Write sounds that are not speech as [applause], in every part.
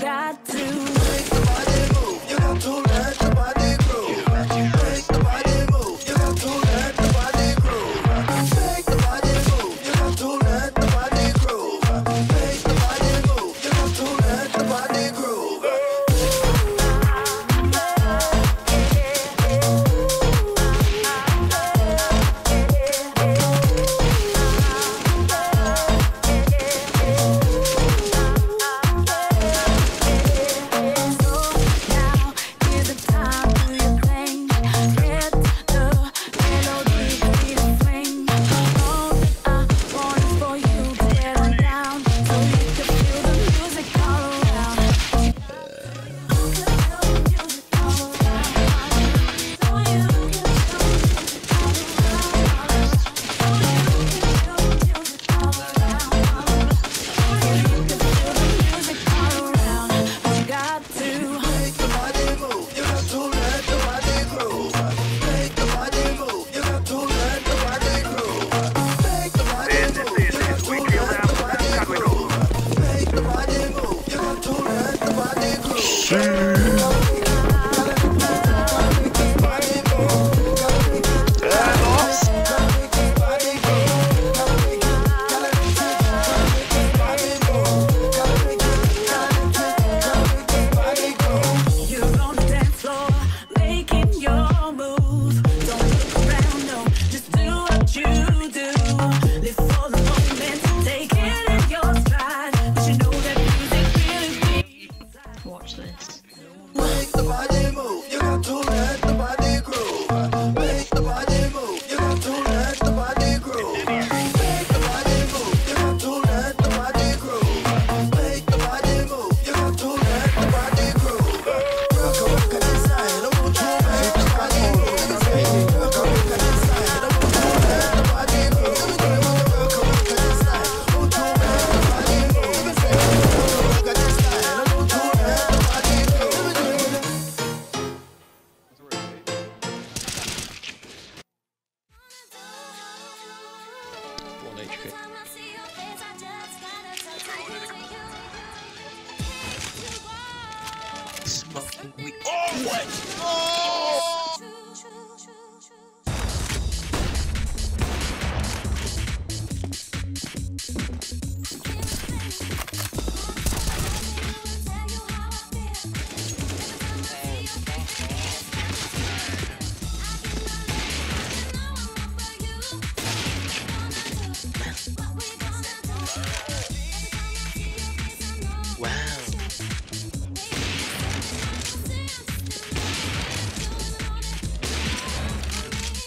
that must complete. Oh, what? Oh!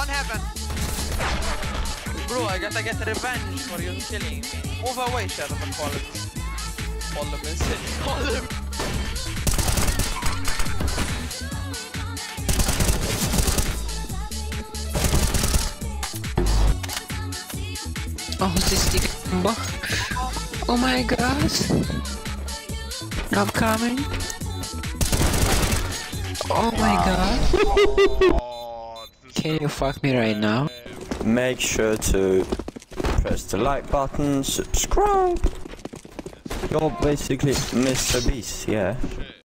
One heaven. Bro, I gotta get revenge for you killing me. Move away, Sherman Column. Column is it. [laughs] Column! Oh, this is the Oh my god. I'm coming. Oh my god. [laughs] Can you fuck me right now? Make sure to press the like button, subscribe. You're basically Mr. Beast, yeah.